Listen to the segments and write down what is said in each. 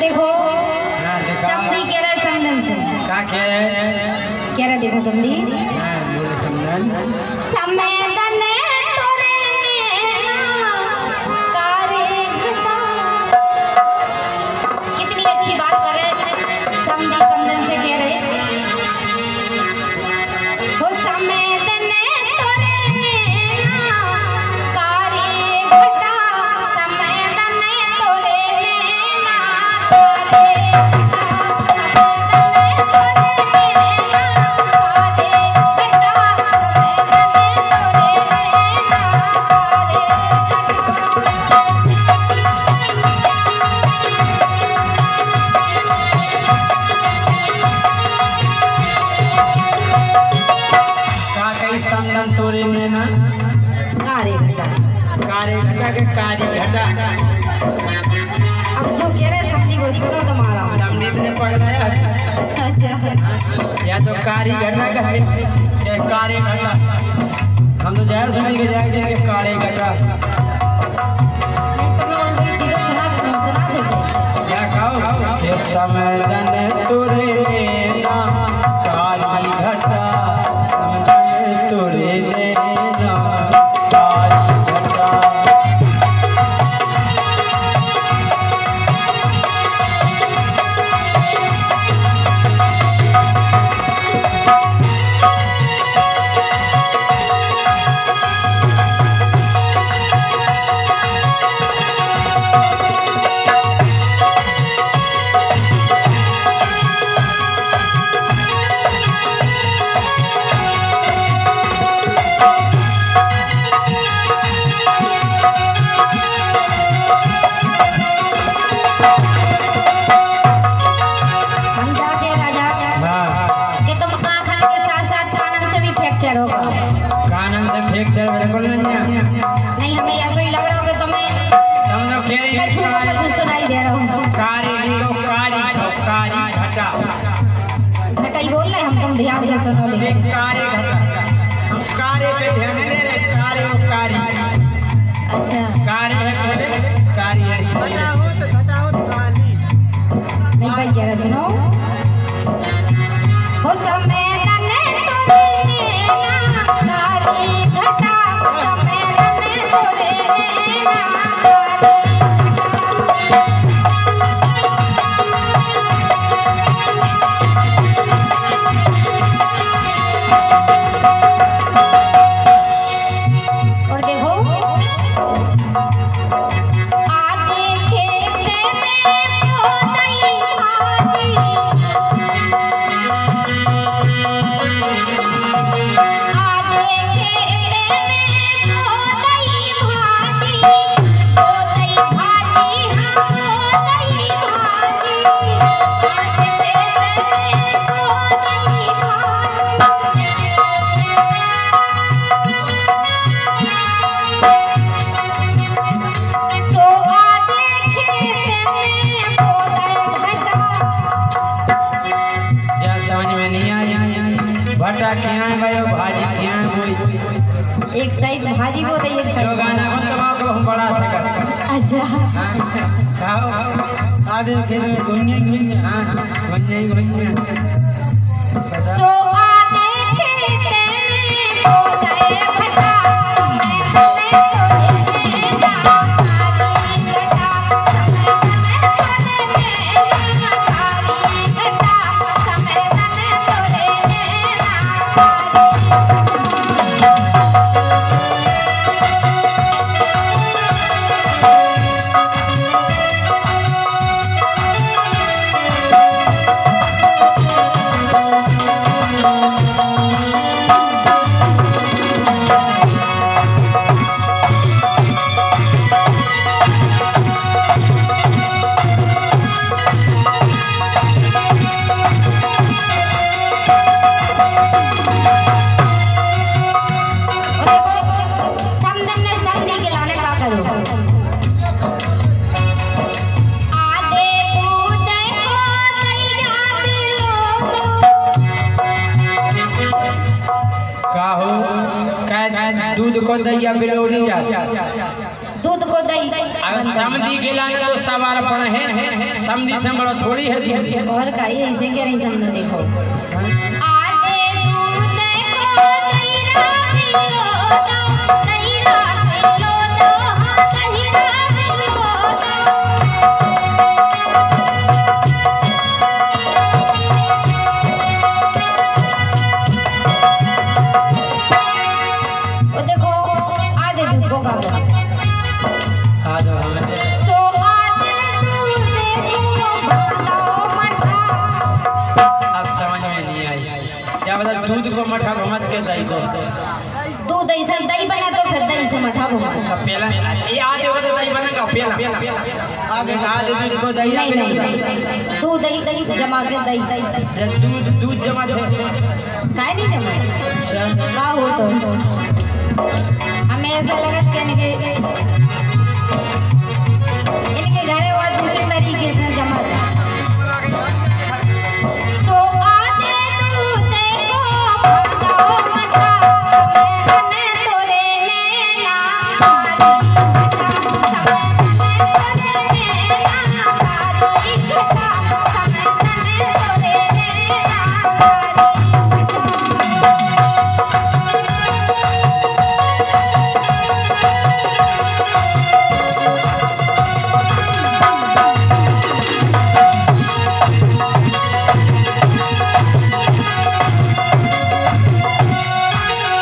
देखो। देखा। कह रहा है समझन से। का के कह रहा देखो समझी हाँ, बोले समझन घटा कितनी अच्छी बात कर रहे समझन कारे घटा कार्य घटा के कार्य अब जो कह रहे समझी वो सुनो तुम्हारा समझित ने पकड़ाया अच्छा या तो कार्य घटा का है। या कार्य घटा हम तो ज़ाहिर समझ के जाएँगे कि कार्य घटा नहीं तो मैं उनको सुना सुना दे सही क्या कहो कि ही लग रहा हो कि तुम्हें तुम लोग कह रही कछू को है कछू सुनाई दे रहा हूँ कार्य लिखो कार्य कार्य घटा घटाई बोल रहे हम तुम ध्यान से सुनो लेकिन कार्य घटा हम कार्य पे ध्यान दे रहे कार्य और कार्य अच्छा कार्य है बोले कार्य है नैना कारी एक साइड भाजी को एक जो साइड गाना बन तो हम बड़ा सकत अच्छा खाओ आधे खेत में गुंजे गुंजे हाँ गुंजे गुंजे सो आधे खेत का दूध को दैया बिलोड़ी जा। दूध को दई आ अगर समधी के लाने तो सवार पर है। समधी से बड़ा थोड़ी है दी और का ये ऐसे के नहीं समझ देखो। आगे तू को तेरा बिलो दूध को मठा को मत के दही को। दूध ऐसा दही बना तो फिर दही से मठा बना का पेला ये आधे को तो दही बनेगा पेला आगे आधे दूध को दही नहीं नहीं दूध। दही दही जमा के दही। दही दूध दूध जमा थे। काहे नहीं जमा? अच्छा का हो तो। हमें ऐसा लगा कि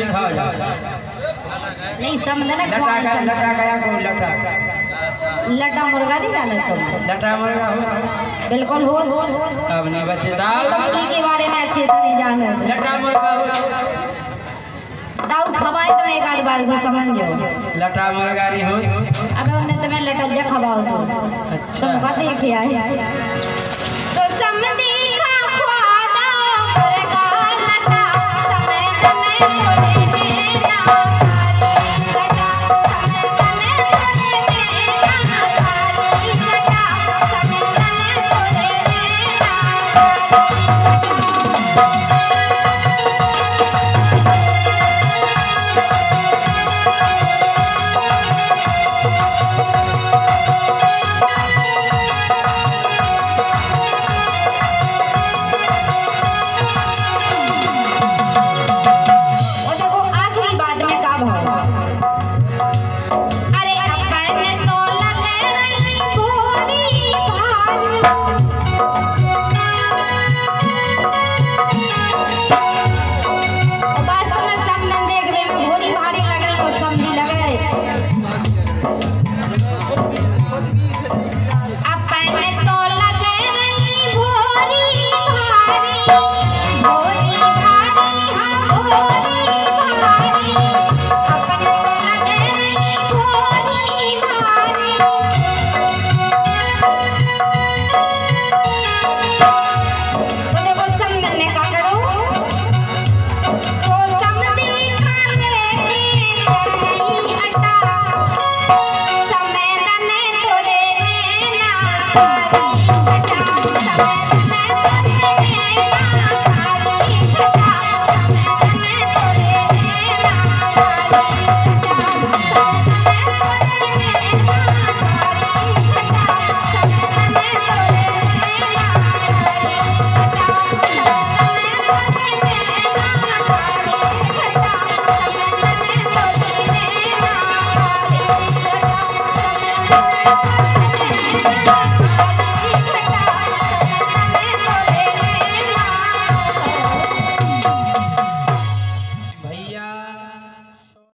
मुर्गा खाओ जा। नहीं समझ ना लटा ख्वाल लटा का को लटा? लटा मुर्गा नहीं डाले तुम? लटा मुर्गा हो बिल्कुल हो अब नहीं बचे दाल। तुम के बारे में अच्छे से नहीं जान। लटा मुर्गा हो दाऊ खवाए तुम एक आध बार से समझ जाओ लटा मुर्गा नहीं हो अबे हमने तुम्हें लटक जा खवाओ तो। अच्छा। तुम देखे आए